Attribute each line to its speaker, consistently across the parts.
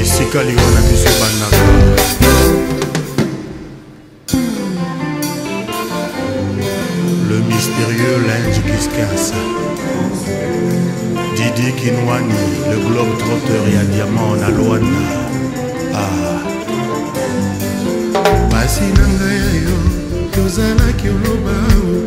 Speaker 1: esika liwa na biso ebandaka le mystérieux linge kiskensa didi kinwani le globe trotteur ya diamant na lwana ah.
Speaker 2: pasi na ngai ya yo tozalaki oloba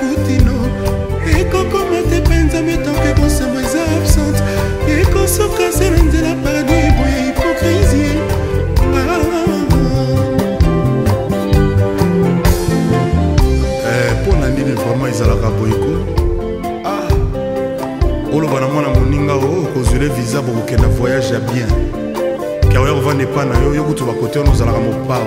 Speaker 2: Putino ekokoma te mpe nzambe tanke bosembo eza absente ekosuka se na nzela paradis boye hipokrisi
Speaker 1: mpo eh, na nini vraimen ezalaka boyeko ah. oloba na mwana moninga o oh, kozwile visa bokokenda voyage ya bien kya oya kovanda epai na yo yo kutu bakote wana ozalaka mopao